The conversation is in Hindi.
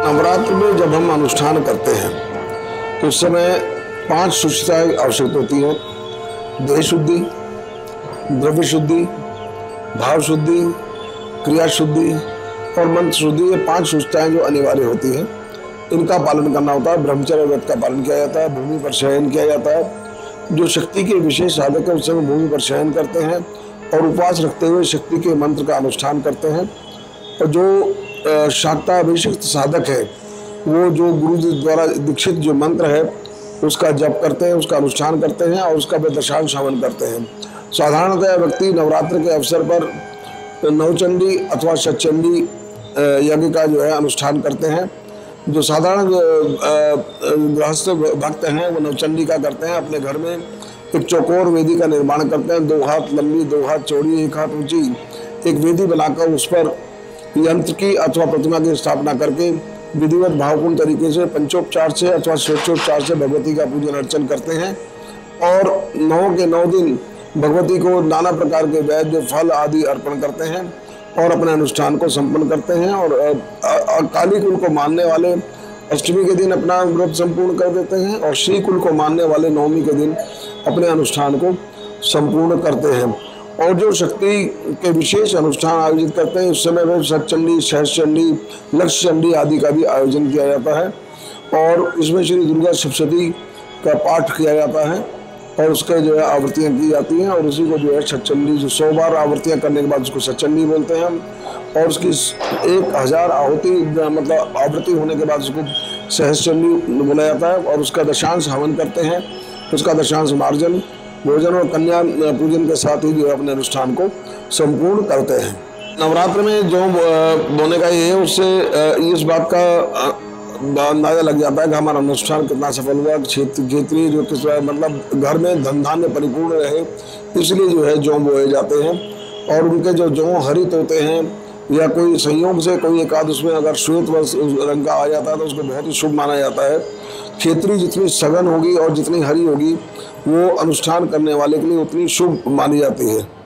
नवरात्र में जब हम अनुष्ठान करते हैं तो उस समय पाँच शुचिताएँ आवश्यक होती हैं। देह शुद्धि, द्रव्य शुद्धि, भाव शुद्धि, क्रिया शुद्धि और मंत्र शुद्धि, ये पाँच शुचिताएँ जो अनिवार्य होती हैं। इनका पालन करना होता है, ब्रह्मचर्य व्रत का पालन किया जाता है, भूमि पर शयन किया जाता है। जो शक्ति के विशेष साधक है, उस समय भूमि पर शयन करते हैं और उपवास रखते हुए शक्ति के मंत्र का अनुष्ठान करते हैं। और जो शाक्ता अभिषिक्त साधक है। वो जो गुरु जी द्वारा दीक्षित जो मंत्र है, उसका जप करते हैं, उसका अनुष्ठान करते हैं और उसका दशांश हवन करते हैं। साधारणतः व्यक्ति नवरात्र के अवसर पर नवचंडी अथवा सचंडी यज्ञ का जो है अनुष्ठान करते हैं। जो साधारण गृहस्थ भक्त हैं, वो नवचंडी का करते हैं अपने घर में। एक चौकोर वेदी का निर्माण करते हैं, दो हाथ लंबी, दो हाथ चौड़ी, एक हाथ ऊँची। एक वेदी बनाकर उस पर यंत्र की अथवा प्रतिमा की स्थापना करके विधिवत भावपूर्ण तरीके से पंचोपचार से अथवा स्वेच्छोपचार से भगवती का पूजन अर्चन करते हैं। और नौ के नौ दिन भगवती को नाना प्रकार के वैद्य, फल आदि अर्पण करते हैं और अपने अनुष्ठान को संपन्न करते हैं और काली कुल को मानने वाले अष्टमी के दिन अपना व्रत संपूर्ण कर देते हैं और श्री कुल को मानने वाले नवमी के दिन अपने अनुष्ठान को संपूर्ण करते हैं। और जो शक्ति के विशेष अनुष्ठान आयोजित करते हैं, उस समय में सचंडी सहस चंडी लक्ष्य चंडी आदि का भी आयोजन किया जाता है। और इसमें श्री दुर्गा सप्तती का पाठ किया जाता है और उसके जो है आवृत्तियाँ की जाती हैं और उसी को जो है सचंडी जो सौ बार आवृत्तियाँ करने के बाद उसको सचंडी बोलते हैं हम। और उसकी एक हज़ार आहुति मतलब आवृत्ति होने के बाद उसको सहस्चंडी बोला जाता है और उसका दशांश हवन करते हैं। उसका दशांश मार्जन भोजन और कन्या पूजन के साथ ही जो है अपने अनुष्ठान को संपूर्ण करते हैं। नवरात्र में जो बोने का ये है, उससे इस बात का अंदाज़ा लग जाता है कि हमारा अनुष्ठान कितना सफल हुआ, क्षेत्र, क्षेत्रीय जो किस मतलब घर में धन धान्य परिपूर्ण रहे, इसलिए जो है जौ बोए जाते हैं और उनके जो जौ हरित होते हैं या कोई संयोग से, कोई एक आध उसमें अगर श्वेत रंग का आ जाता है तो उसको बहुत ही शुभ माना जाता है। खेतरी जितनी सघन होगी और जितनी हरी होगी, वो अनुष्ठान करने वाले के लिए उतनी शुभ मानी जाती है।